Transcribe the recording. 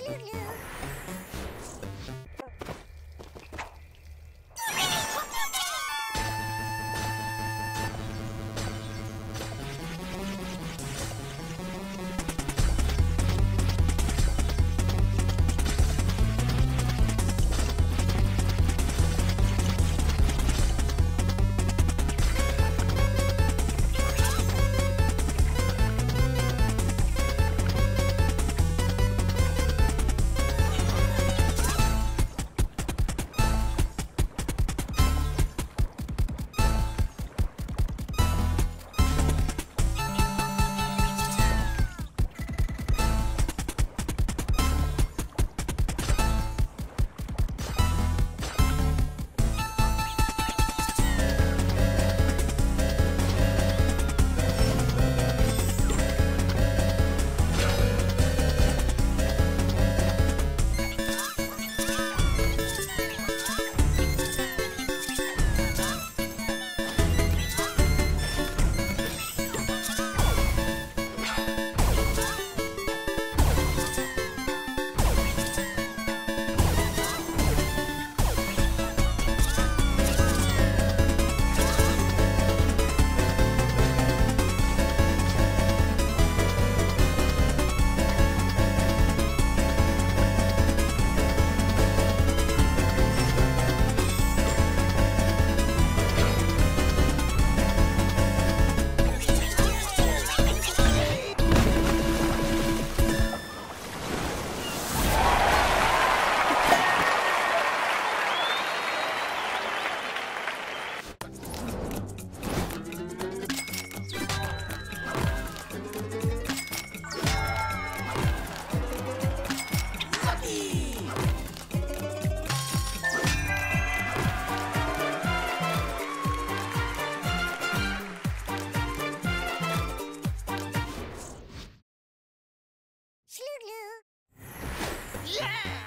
Lulu. Yeah!